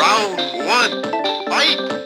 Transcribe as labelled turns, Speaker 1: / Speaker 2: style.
Speaker 1: Round one, fight!